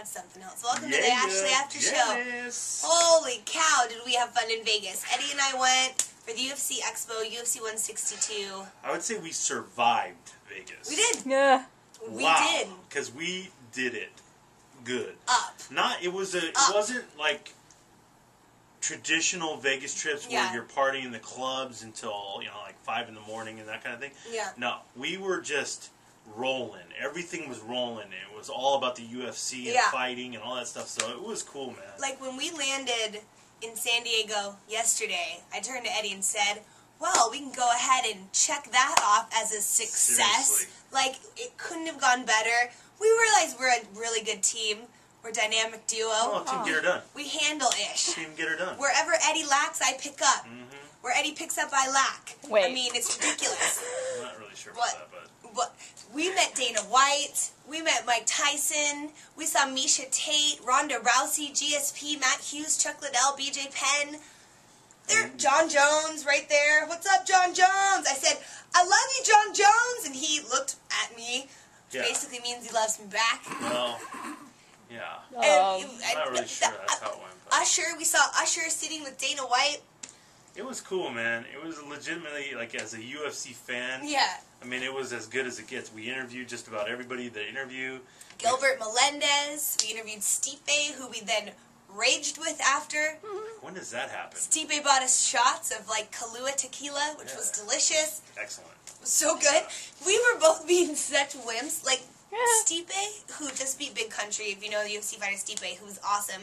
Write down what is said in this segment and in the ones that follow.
That's something else. Welcome to the Yeah, Ashlee Aftershow. Holy cow, did we have fun in Vegas. Eddie and I went for the UFC Expo, UFC 162. I would say we survived Vegas. We did. Yeah. We wow. did. Because we did it good. Up. Not it was a it Up. wasn't like traditional Vegas trips Yeah. where you're partying in the clubs until you know like five in the morning and that kind of thing. Yeah. No, we were just rolling. Everything was rolling. It was all about the UFC and Yeah. fighting and all that stuff. So it was cool, man. Like when we landed in San Diego yesterday, I turned to Eddie and said, well, we can go ahead and check that off as a success. Seriously. Like, it couldn't have gone better. We realized we're a really good team. We're a dynamic duo. oh, team get her done. We handle ish. Team get her done. Wherever Eddie lacks, I pick up. hmm Where Eddie picks up, I lack. Wait. I mean, it's ridiculous. I'm not really sure about What? that, but but we met Dana White. We met Mike Tyson. We saw Miesha Tate, Ronda Rousey, GSP, Matt Hughes, Chuck Liddell, BJ Penn. There. Jon Jones right there. What's up, Jon Jones? I said, I love you, Jon Jones. And he looked at me. yeah. Basically means he loves me back. Well, yeah. Um, And- I'm not really sure the- that's how it went. But. Usher, we saw Usher sitting with Dana White. It was cool, man. It was legitimately like as a UFC fan. Yeah. I mean, it was as good as it gets. We interviewed just about everybody. The interview. Gilbert Melendez. We interviewed Stipe, who we then raged with after. Mm-hmm. When does that happen? Stipe bought us shots of like Kahlua tequila, which was delicious. Excellent. Was so good. We were both being such wimps. Like Yeah. Stipe, who just beat Big Country, if you know the UFC fighter Stipe, who was awesome.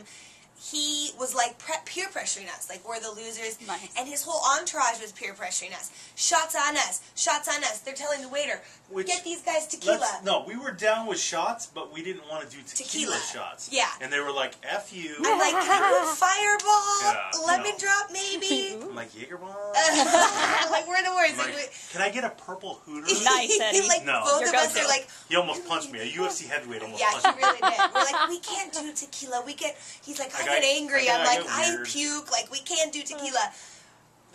He was like pre- peer pressuring us, like we're the losers, Nice. and his whole entourage was peer pressuring us. Shots on us, shots on us. They're telling the waiter, Which- "Get these guys tequila." Let's, no, we were down with shots, but we didn't want to do tequila, Tequila. shots. Yeah. And they were like, "F you." I'm like, "Can you fireball, Yeah, lemon no. drop, maybe." I'm like Jaeger bomb. like we're the worst. I'm Like, like, can I get a purple hooter? Nice, Eddie. like No. both Your of us go-to. are like, He almost punched me. A UFC heavyweight almost yeah, punched he me. really did. We're like, we can't do tequila. We get. He's like, I, I get angry. I I'm got- I like, I puke. Like, we can't do tequila.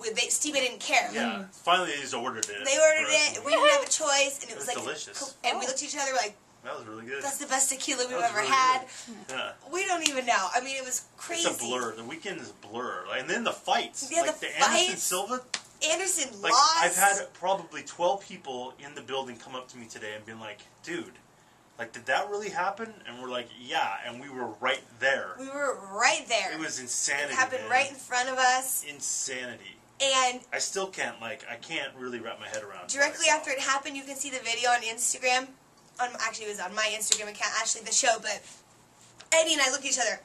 With they, Steve didn't care. Yeah. Mm-hmm. Finally, they just ordered it. They ordered for us. it. We didn't have a choice, and it It was was like delicious. And we oh. looked at each other like, That was really good. that's the best tequila we've ever really had. Yeah. We don't even know. I mean, it was crazy. It's a blur. The weekend is a blur. And then the fights. Yeah, like the the, Anderson. Silva. Anderson Like lost. I've had probably twelve people in the building come up to me today and been like, "Dude, like, did that really happen?" And we're like, "Yeah," and we were right there. We were right there. It was insanity. It happened man. right in front of us, Insanity. and I still can't like. I can't really wrap my head around. directly what I saw. after it happened, you can see the video on Instagram. On actually, it was on my Instagram account, actually the show. But Eddie and I looked at each other.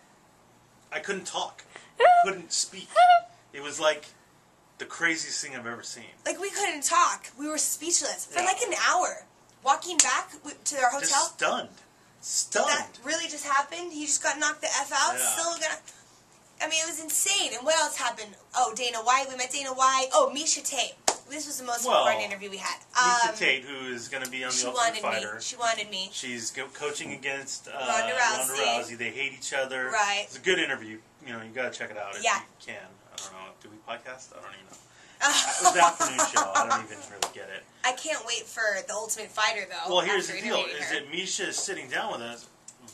I couldn't talk. couldn't speak. It was like the craziest thing I've ever seen. Like we couldn't talk. We were speechless for Yeah. like an hour. Walking back to our hotel. Just stunned. Stunned. that really just happened. He just got knocked the f out. Yeah. Still gonna. I mean, it was insane. And what else happened? Oh, Dana White. We met Dana White. Oh, Miesha Tate. This was the most Well, important interview we had. Miesha Um, Tate, who is going to be on She the Ultimate wanted Fighter. me. She wanted me. She's go- coaching against uh, Ronda Rousey. Rousey. They hate each other. Right. It's a good interview. You know, you got to check it out if Yeah. you can. I don't know. Do we podcast? I don't even know. It was the afternoon show. I don't even really get it. I can't wait for the Ultimate Fighter though. Well, here's the deal: interviewing is that Miesha is sitting down with us,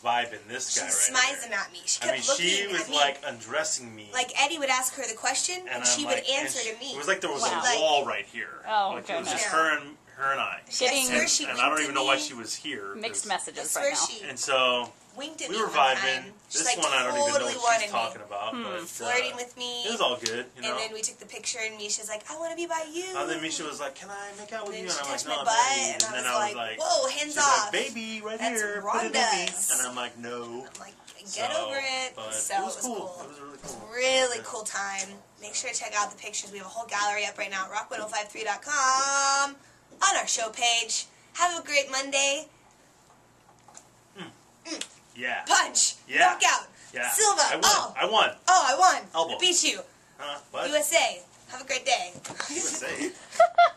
vibing this guy was right smizing here. at me. She I mean, looking she at was me. like undressing me. like Eddie would ask her the question, and, and she I'm would like, and answer she- to me. It was like there was Wow. a wall right here. Oh, like it was just Yeah. her and her and I. Getting And, she and I don't even know why she was here. mixed 'cause- I messages right now. she And so winked at we were one time. vibing. This like one I don't even know totally what wanted she's me. talking about, Hmm. but uh, flirting with me. It was all good, you know. And then we took the picture, and Miesha's like, "I want to be by you." And then Miesha was like, "Can I make out with And you?" then And I'm touched like, my "No, butt, baby." and I then was I was like, like, "Whoa, hands she's off!" like, "Baby, right That's here, put it in me." Ronda's. And I'm like, "No." I'm like, "Get So, over it." But so it was cool. It was really cool. Really Yeah. cool time. Make sure to check out the pictures. We have a whole gallery up right now at rock1053.com on our show page. Have a great Monday. Hmm. Mm. Yeah. Punch. Yeah. Knockout. Yeah. Silva. I won. Oh. I won. Oh, I won. Elbow. I beat you. Huh? What? USA. Have a great day. USA.